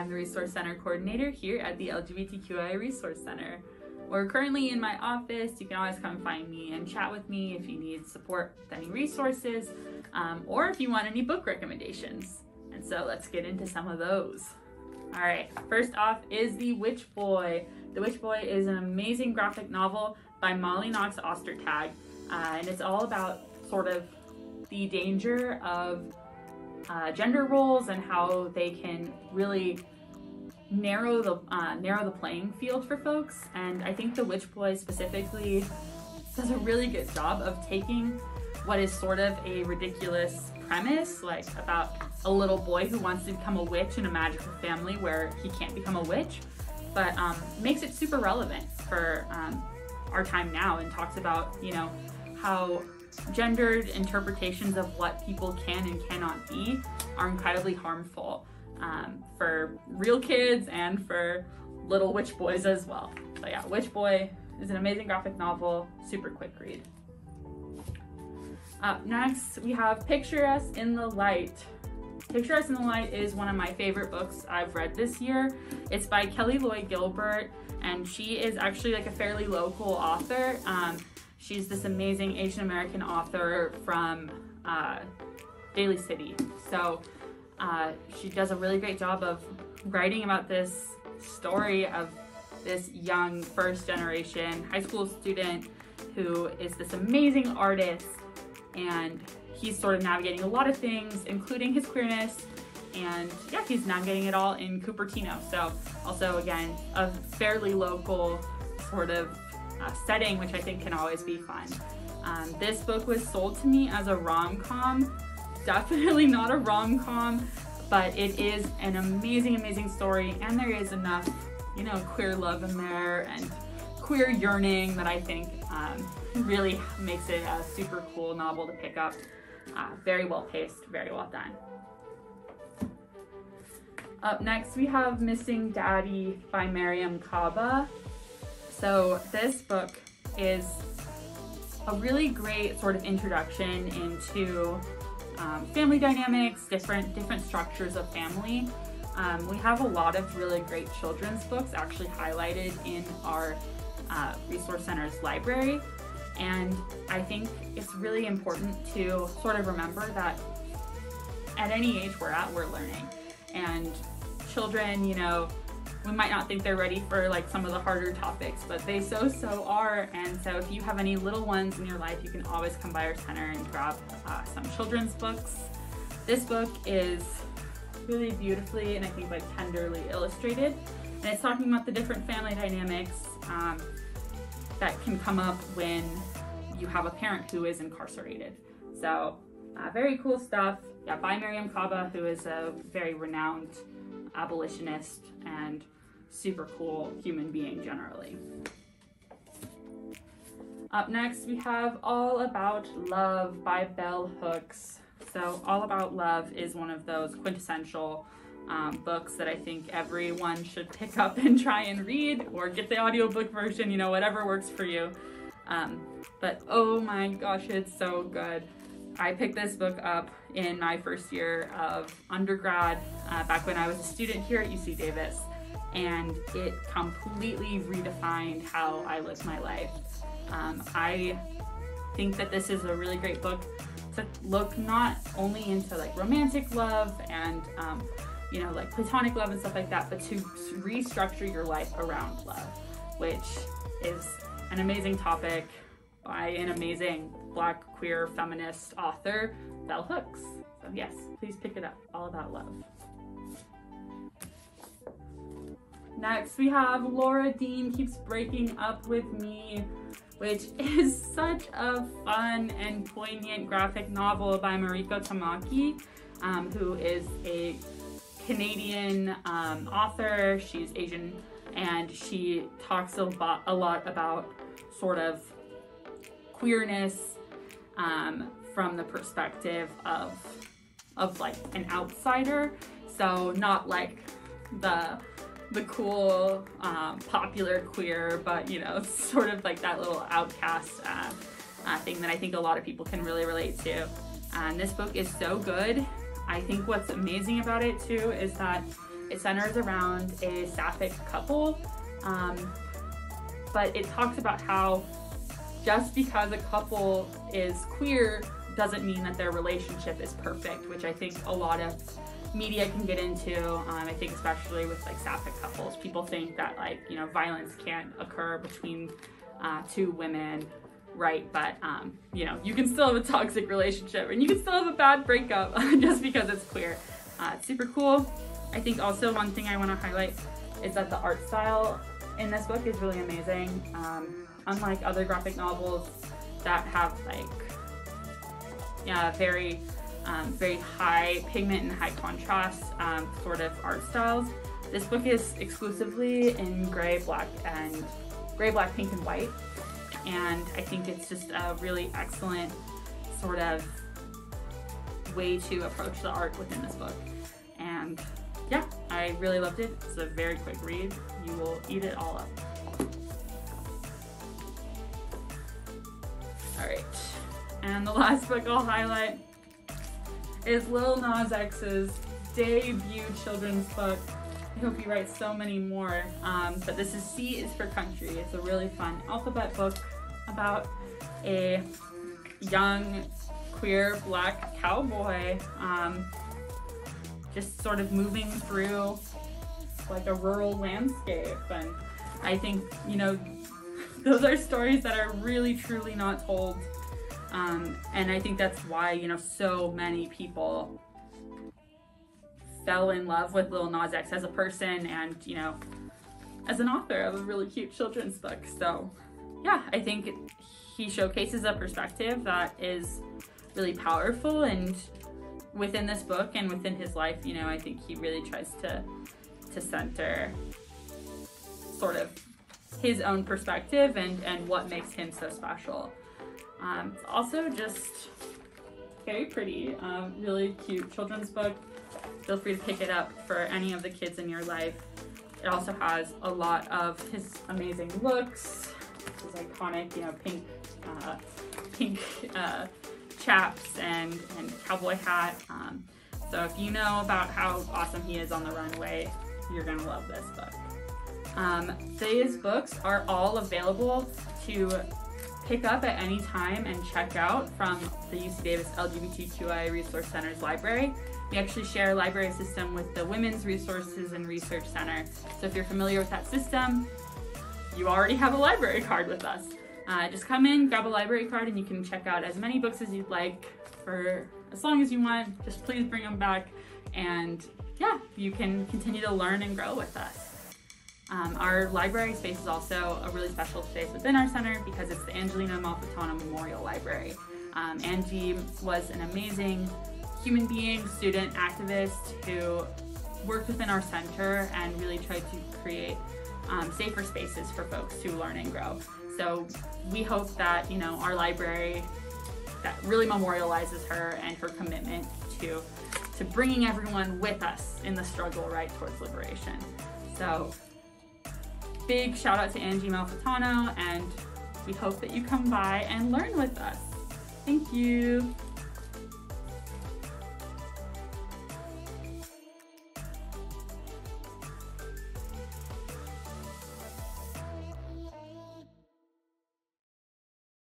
I'm the Resource Center Coordinator here at the LGBTQI Resource Center. We're currently in my office. You can always come find me and chat with me if you need support with any resources um, or if you want any book recommendations. And so let's get into some of those. All right, first off is The Witch Boy. The Witch Boy is an amazing graphic novel by Molly Knox Ostertag, uh, and it's all about sort of the danger of uh, gender roles and how they can really narrow the uh, narrow the playing field for folks. And I think The Witch Boy specifically does a really good job of taking what is sort of a ridiculous premise, like about a little boy who wants to become a witch in a magical family where he can't become a witch, but um, makes it super relevant for um, our time now and talks about, you know, how gendered interpretations of what people can and cannot be are incredibly harmful um, for real kids and for little witch boys as well. So yeah, Witch Boy is an amazing graphic novel, super quick read. Up next, we have Picture Us in the Light. Picture Us in the Light is one of my favorite books I've read this year. It's by Kelly Loy Gilbert, and she is actually like a fairly local author. Um, she's this amazing Asian American author from uh, Daly City. So uh, she does a really great job of writing about this story of this young first generation high school student who is this amazing artist and he's sort of navigating a lot of things, including his queerness. And yeah, he's navigating it all in Cupertino. So also again, a fairly local sort of uh, setting, which I think can always be fun. Um, this book was sold to me as a rom-com. Definitely not a rom-com, but it is an amazing, amazing story. And there is enough, you know, queer love in there and queer yearning that I think um, really makes it a super cool novel to pick up. Uh, very well paced, very well done. Up next, we have Missing Daddy by Mariame Kaba. So this book is a really great sort of introduction into um, family dynamics, different different structures of family. Um, we have a lot of really great children's books actually highlighted in our uh, Resource Center's library. And I think it's really important to sort of remember that at any age we're at, we're learning. And children, you know, we might not think they're ready for like some of the harder topics, but they so, so are. And so if you have any little ones in your life, you can always come by our center and grab uh, some children's books. This book is really beautifully and I think like tenderly illustrated. And it's talking about the different family dynamics um, that can come up when you have a parent who is incarcerated. So uh, very cool stuff. Yeah, by Mariame Kaba, who is a very renowned abolitionist and super cool human being generally. Up next, we have All About Love by Bell Hooks. So All About Love is one of those quintessential um, books that I think everyone should pick up and try and read or get the audiobook version, you know, whatever works for you. Um, but oh my gosh, it's so good. I picked this book up in my first year of undergrad, uh, back when I was a student here at UC Davis, and it completely redefined how I lived my life. Um, I think that this is a really great book to look not only into like romantic love and um, you know like platonic love and stuff like that, but to restructure your life around love, which is an amazing topic by an amazing black queer feminist author, Bell Hooks. So yes, please pick it up, all about love. Next, we have Laura Dean Keeps Breaking Up With Me, which is such a fun and poignant graphic novel by Mariko Tamaki, um, who is a Canadian um, author. She's Asian and she talks a lot, a lot about sort of queerness um, from the perspective of of like an outsider. So not like the the cool um, popular queer, but you know, sort of like that little outcast uh, uh, thing that I think a lot of people can really relate to. And this book is so good. I think what's amazing about it too is that it centers around a sapphic couple, um, but it talks about how just because a couple is queer doesn't mean that their relationship is perfect, which I think a lot of media can get into. Um, I think especially with like sapphic couples, people think that like you know violence can't occur between uh, two women, right? But um, you know you can still have a toxic relationship and you can still have a bad breakup just because it's queer. Uh, it's super cool. I think also one thing I want to highlight is that the art style in this book is really amazing. Um, unlike other graphic novels that have like yeah very um, very high pigment and high contrast um, sort of art styles. This book is exclusively in gray, black, and gray, black, pink, and white. And I think it's just a really excellent sort of way to approach the art within this book. And yeah, I really loved it. It's a very quick read. You will eat it all up. All right, and the last book I'll highlight is Lil Nas X's debut children's book. I hope he writes so many more. Um, but this is C is for Country. It's a really fun alphabet book about a young queer black cowboy um, just sort of moving through like a rural landscape. And I think, you know, those are stories that are really truly not told um, and I think that's why, you know, so many people fell in love with Lil Nas X as a person and, you know, as an author of a really cute children's book. So, yeah, I think he showcases a perspective that is really powerful and within this book and within his life, you know, I think he really tries to to center sort of his own perspective and and what makes him so special. Um, it's also just very pretty, um, really cute children's book. Feel free to pick it up for any of the kids in your life. It also has a lot of his amazing looks, his iconic, you know, pink, uh, pink uh, chaps and, and cowboy hat. Um, so if you know about how awesome he is on the runway, you're gonna love this book. Um, these books are all available to pick up at any time and check out from the UC Davis LGBTQI Resource Center's library. We actually share a library system with the Women's Resources and Research Center. So if you're familiar with that system, you already have a library card with us. Uh, just come in, grab a library card, and you can check out as many books as you'd like for as long as you want. Just please bring them back. And yeah, you can continue to learn and grow with us. Um, our library space is also a really special space within our center because it's the Angelina Malfitano Memorial Library. Um, Angie was an amazing human being, student, activist who worked within our center and really tried to create um, safer spaces for folks to learn and grow. So we hope that you know our library that really memorializes her and her commitment to to bringing everyone with us in the struggle right towards liberation. So big shout out to Angie Malfitano, and we hope that you come by and learn with us. Thank you.